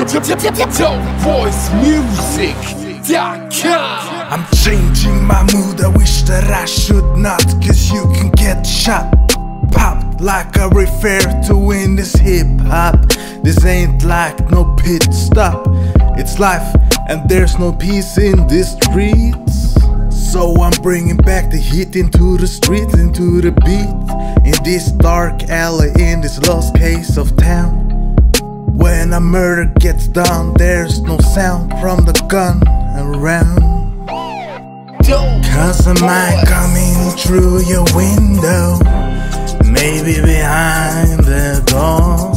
DopeVoiceMusic.com I'm changing my mood, I wish that I should not Cause you can get shot Pop like I refer to in this hip hop This ain't like no pit stop It's life and there's no peace in the streets So I'm bringing back the heat into the streets, into the beat In this dark alley, in this lost case of town when a murder gets done, there's no sound from the gun around. Cause I might coming through your window, maybe behind the door.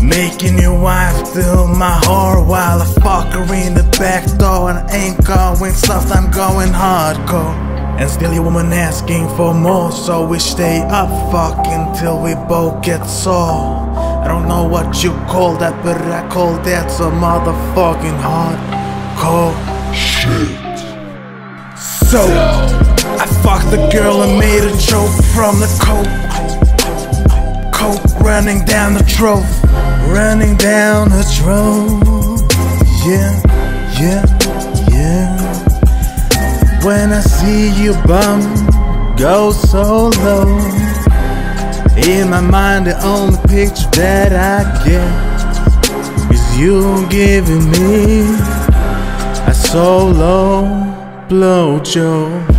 Making your wife steal my heart while I fuck her in the back door. And I ain't going soft, I'm going hardcore. And still your woman asking for more, so we stay up fucking till we both get sore. I don't know what you call that, but I call that some motherfucking hardcore shit. So, I fucked the girl and made a joke from the coke. Coke running down the throat, running down the throat. Yeah, yeah, yeah. When I see you bum go so low. In my mind, the only picture that I get is you giving me a solo blowjob.